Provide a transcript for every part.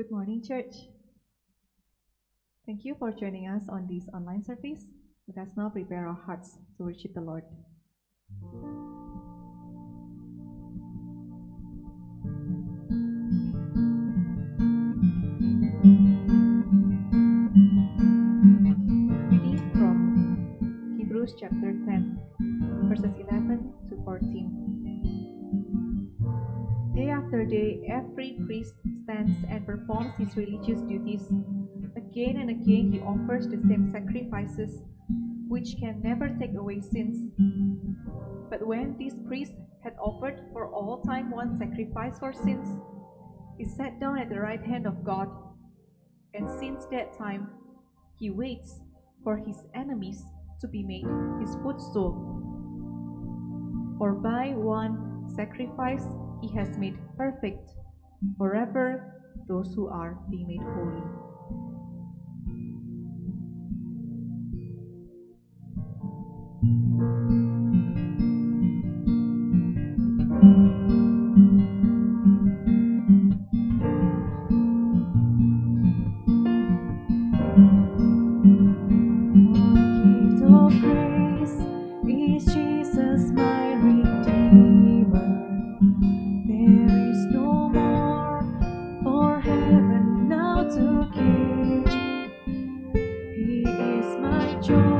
Good morning, church. Thank you for joining us on this online service. Let us now prepare our hearts to worship the Lord. Reading from Hebrews chapter 10, verses 11 to 14. Day after day, every priest and performs his religious duties. Again and again he offers the same sacrifices, which can never take away sins. But when this priest had offered for all time one sacrifice for sins, he sat down at the right hand of God. And since that time, he waits for his enemies to be made his footstool. For by one sacrifice he has made perfect forever those who are being made holy. you.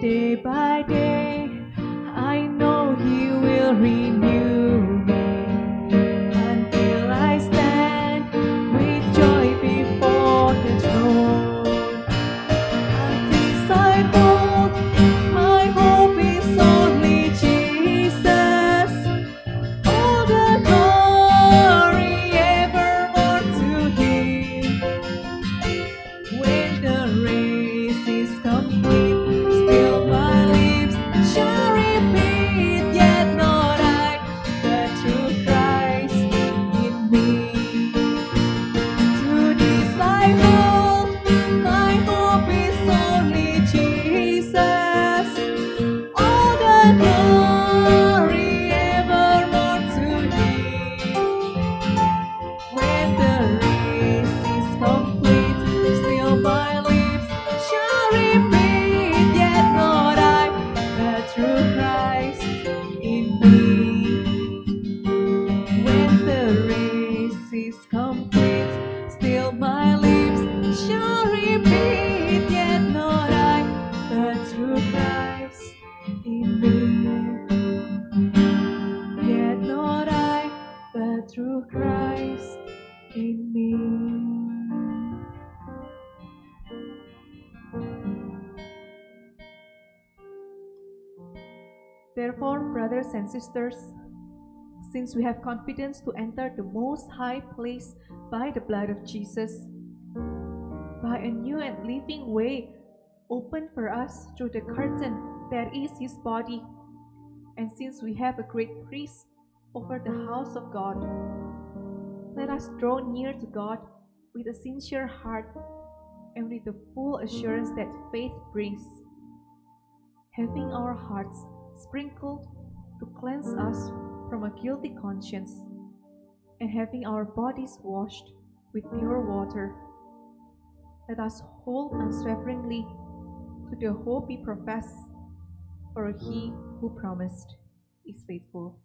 day by day. I know He will renew. brothers and sisters, since we have confidence to enter the most high place by the blood of Jesus, by a new and living way opened for us through the curtain that is his body, and since we have a great priest over the house of God, let us draw near to God with a sincere heart and with the full assurance that faith brings. Having our hearts sprinkled to cleanse us from a guilty conscience, and having our bodies washed with pure water, let us hold unswervingly to the hope we profess, for he who promised is faithful.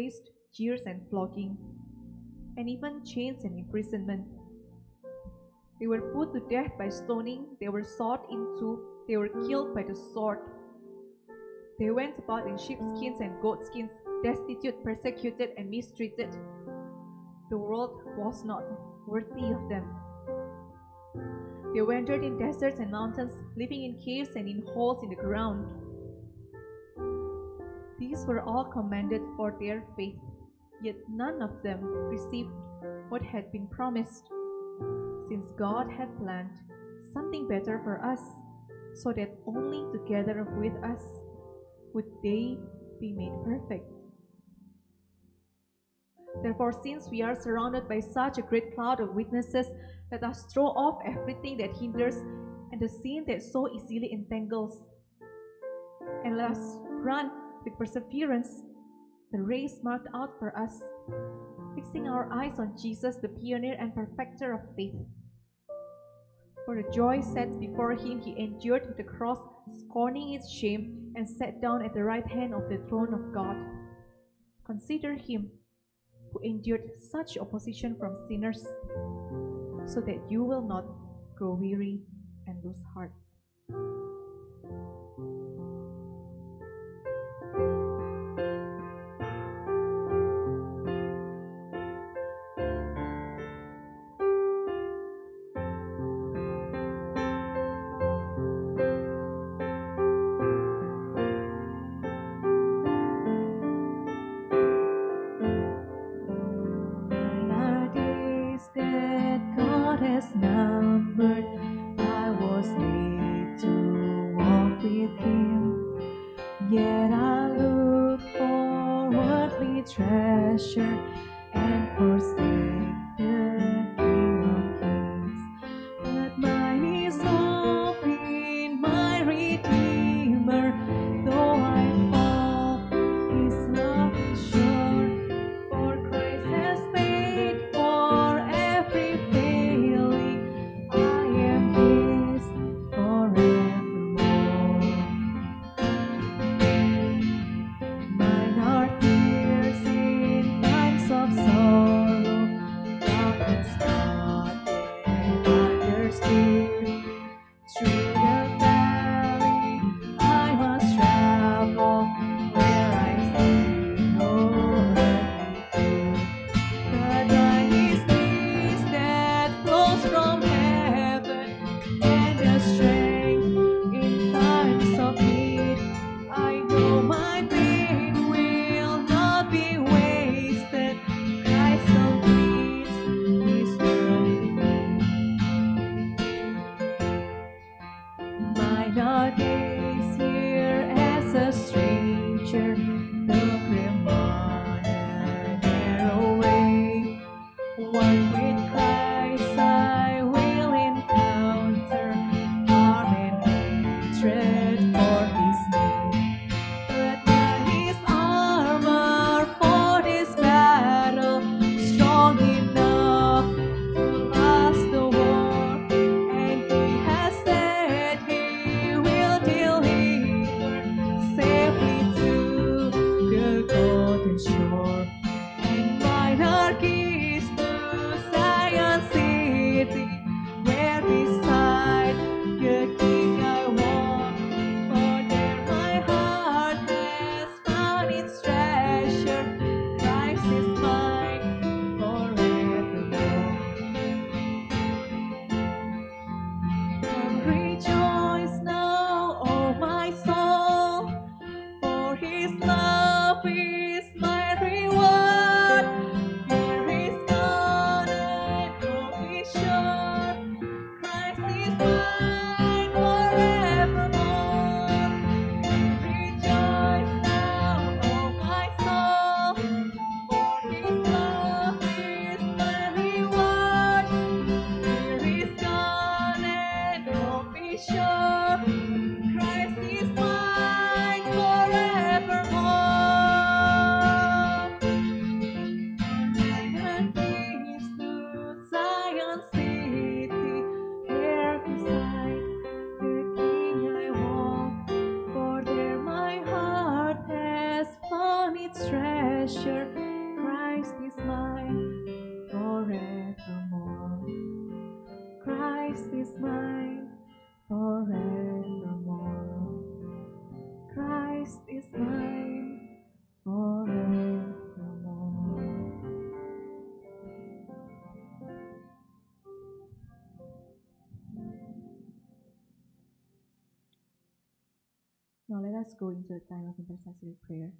Faced jeers and flogging, and even chains and imprisonment. They were put to death by stoning, they were sawed into, they were killed by the sword. They went about in sheepskins and goatskins, destitute, persecuted, and mistreated. The world was not worthy of them. They wandered in deserts and mountains, living in caves and in holes in the ground. These were all commended for their faith, yet none of them received what had been promised, since God had planned something better for us, so that only together with us would they be made perfect. Therefore, since we are surrounded by such a great cloud of witnesses, let us throw off everything that hinders and the sin that so easily entangles. And let us run with perseverance the race marked out for us, fixing our eyes on Jesus, the pioneer and perfecter of faith. For the joy set before him, he endured the cross, scorning its shame, and sat down at the right hand of the throne of God. Consider him who endured such opposition from sinners, so that you will not grow weary and lose heart. God has numbered. I was made to walk with Him. Yet I look for worldly treasure and forsake is mine forevermore. Christ is mine forevermore. Now let us go into a time of intercessory prayer.